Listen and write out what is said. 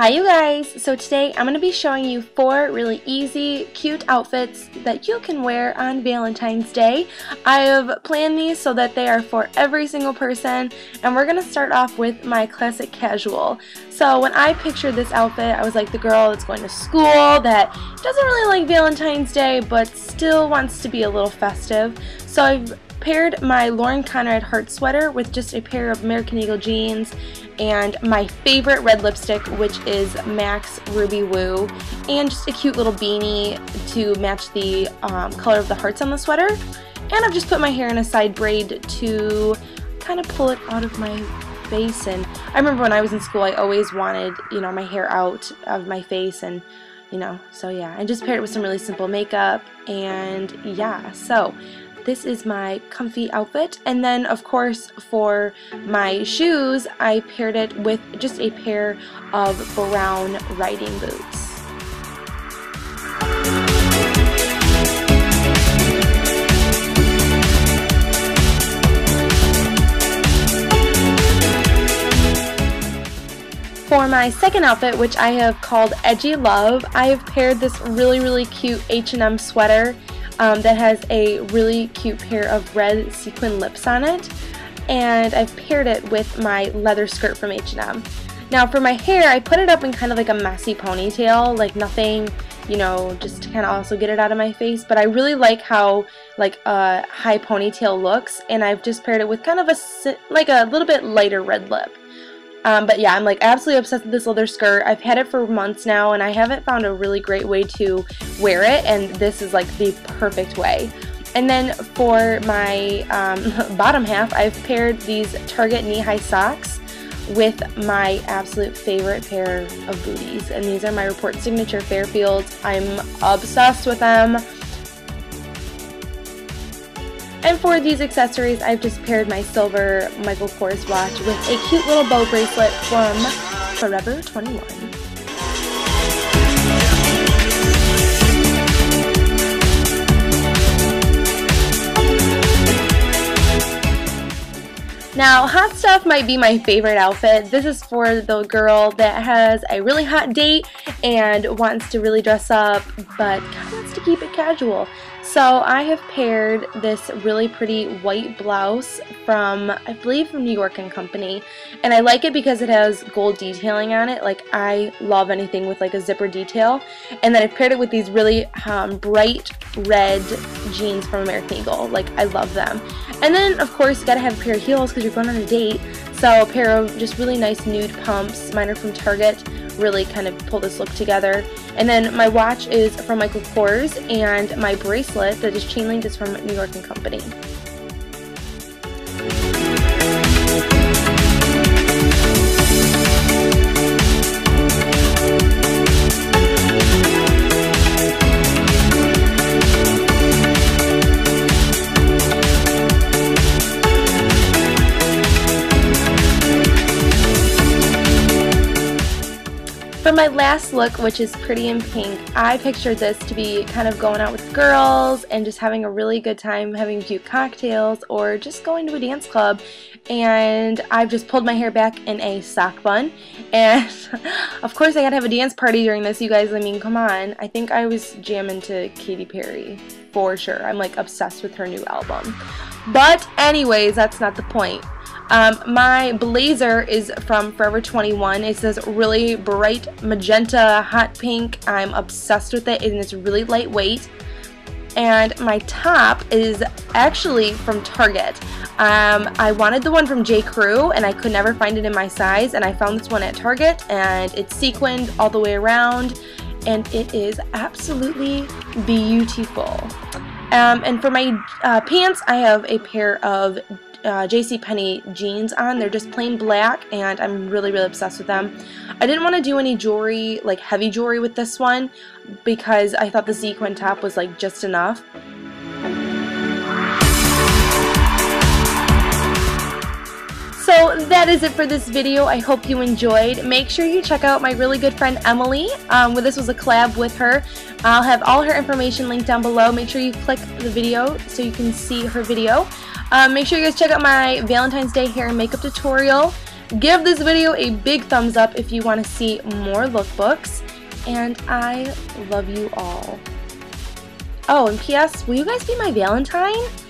Hi you guys! So today I'm going to be showing you four really easy, cute outfits that you can wear on Valentine's Day. I have planned these so that they are for every single person and we're going to start off with my classic casual. So when I pictured this outfit I was like the girl that's going to school that doesn't really like Valentine's Day but still wants to be a little festive. So I've paired my Lauren Conrad heart sweater with just a pair of American Eagle jeans and my favorite red lipstick which is MAC's Ruby Woo and just a cute little beanie to match the um, color of the hearts on the sweater. And I've just put my hair in a side braid to kind of pull it out of my face. And I remember when I was in school I always wanted you know my hair out of my face and you know so yeah. I just paired it with some really simple makeup and yeah so this is my comfy outfit. And then, of course, for my shoes, I paired it with just a pair of brown riding boots. For my second outfit, which I have called Edgy Love, I have paired this really, really cute H&M sweater um, that has a really cute pair of red sequin lips on it and I've paired it with my leather skirt from H&M. Now for my hair, I put it up in kind of like a messy ponytail, like nothing, you know, just to kind of also get it out of my face, but I really like how like a high ponytail looks and I've just paired it with kind of a, like a little bit lighter red lip. Um, but yeah, I'm like absolutely obsessed with this leather skirt. I've had it for months now and I haven't found a really great way to wear it and this is like the perfect way. And then for my um, bottom half, I've paired these Target knee-high socks with my absolute favorite pair of booties. And these are my Report Signature Fairfields. I'm obsessed with them. And for these accessories, I've just paired my silver Michael Kors watch with a cute little bow bracelet from Forever 21. Now, hot stuff might be my favorite outfit. This is for the girl that has a really hot date and wants to really dress up, but kind of wants to keep it casual. So I have paired this really pretty white blouse from, I believe from New York & Company. And I like it because it has gold detailing on it. Like I love anything with like a zipper detail. And then I've paired it with these really um, bright red jeans from American Eagle. Like I love them. And then of course you gotta have a pair of heels because you're going on a date. So a pair of just really nice nude pumps. Mine are from Target really kind of pull this look together. And then my watch is from Michael Kors, and my bracelet that is chain linked is from New York & Company. My last look, which is pretty in pink, I pictured this to be kind of going out with girls and just having a really good time having cute cocktails or just going to a dance club. And I've just pulled my hair back in a sock bun. And of course I gotta have a dance party during this, you guys. I mean, come on. I think I was jamming to Katy Perry for sure. I'm like obsessed with her new album. But anyways, that's not the point. Um, my blazer is from Forever 21. It says really bright magenta, hot pink. I'm obsessed with it and it's really lightweight. And my top is actually from Target. Um, I wanted the one from J. Crew and I could never find it in my size and I found this one at Target and it's sequined all the way around and it is absolutely beautiful. Um, and for my uh, pants, I have a pair of uh, JCPenney jeans on. They're just plain black and I'm really, really obsessed with them. I didn't want to do any jewelry, like heavy jewelry with this one because I thought the sequin top was like just enough. That is it for this video. I hope you enjoyed. Make sure you check out my really good friend Emily. Um, this was a collab with her. I'll have all her information linked down below. Make sure you click the video so you can see her video. Um, make sure you guys check out my Valentine's Day hair and makeup tutorial. Give this video a big thumbs up if you want to see more lookbooks. And I love you all. Oh, and P.S. Will you guys be my Valentine?